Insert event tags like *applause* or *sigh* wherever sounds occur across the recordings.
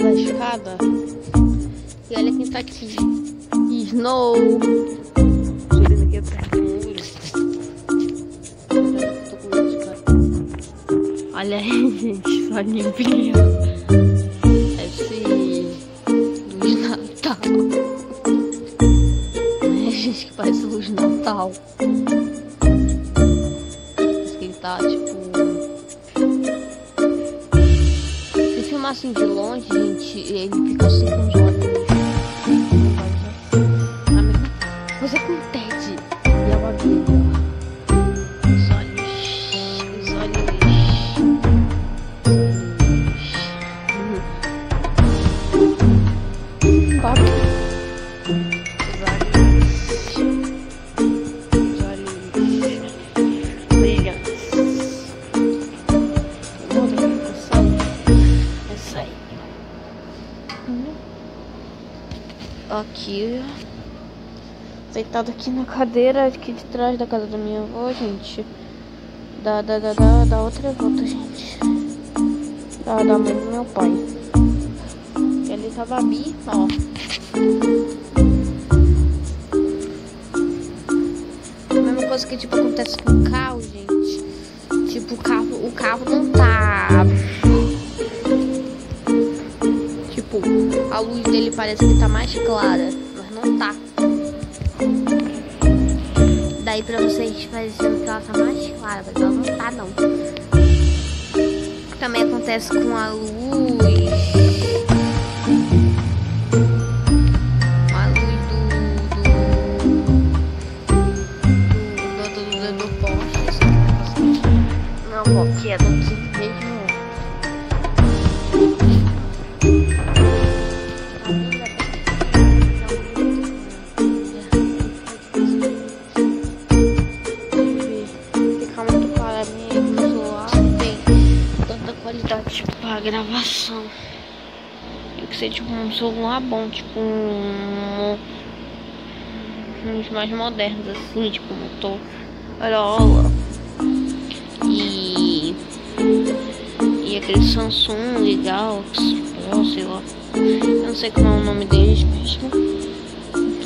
Tá aqui. Snow. Aqui atrás do muro. Tô com medo de cair. Olha aí, *laughs* gente. Só brilhando. Esse luz Natal. É, gente, que parece luz Natal. Parece que ele tá, tipo... assim de longe, gente, ele fica assim com os olhos. Mesma coisa com o Ted e a Babi. Os olhos. Os olhos. Os olhos. Babi. Aqui. Deitado aqui na cadeira aqui de trás da casa da minha avó, gente. Da, da, da, da, da outra volta, gente. Da, da mãe do meu pai. E ali tá a Babi, ó. A mesma coisa que tipo acontece com o carro, gente. A luz dele parece que tá mais clara, mas não tá. Daí pra vocês parecendo que ela tá mais clara, mas ela não tá não. Também acontece com a luz. A luz do. do. do. do, do, do poste. Não, qualquer daqui mesmo. Pra gravação. Tem que ser tipo um celular bom, tipo um uns mais modernos assim, tipo Motorola e e aquele Samsung legal, Pro, sei lá. Eu não sei como é o nome deles mesmo.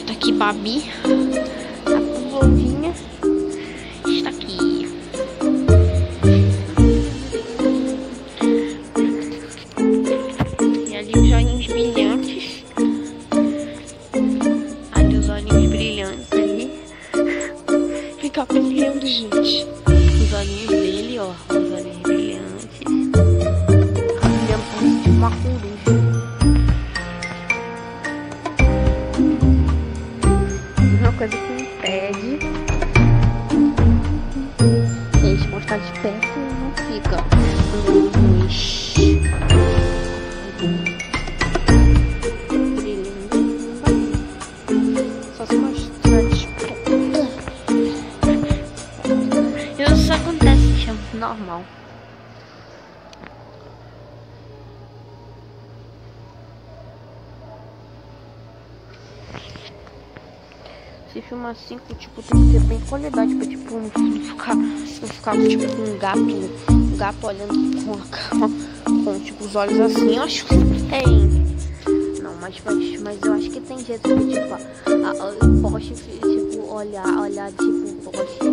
Tá aqui Babi. Brilhantes ali. Fica brilhando, gente. Os olhinhos dele, ó. Os olhinhos brilhantes. Como tipo uma coruja. Uma coisa que impede. A gente mostrar de perto não fica. Se filmar assim, tipo, tem que ter bem qualidade pra, tipo, não ficar, não ficar tipo, com um gato, um gato olhando com, a, com, com, tipo, os olhos assim. Eu acho que tem. Não, mas, mas, mas eu acho que tem jeito de, tipo, a, a, o poste, tipo, olhar, olhar, tipo, o poste,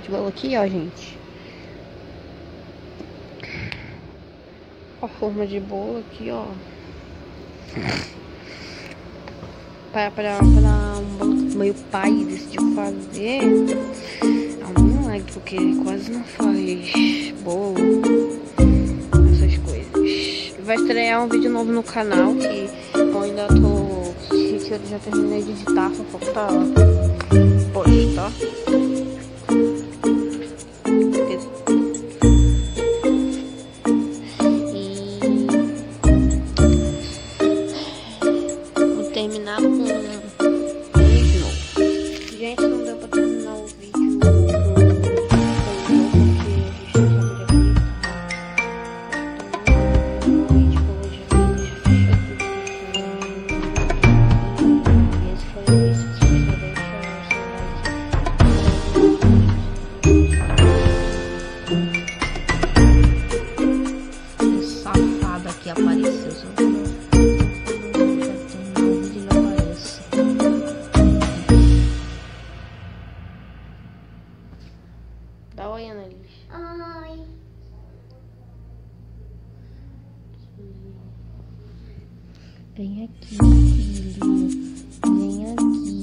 de bolo aqui, ó, gente. Ó, forma de bolo aqui, ó. Para, para, para um bolo meio pai desse tipo fazer. É um milagre, porque ele quase não faz bolo. Essas coisas. Vai estrear um vídeo novo no canal que eu ainda tô. Que eu já terminei de editar, só falta postar. Safado aqui apareceu, aparece. Dá oi, Annalise. Oi. Vem aqui, filho. Vem aqui.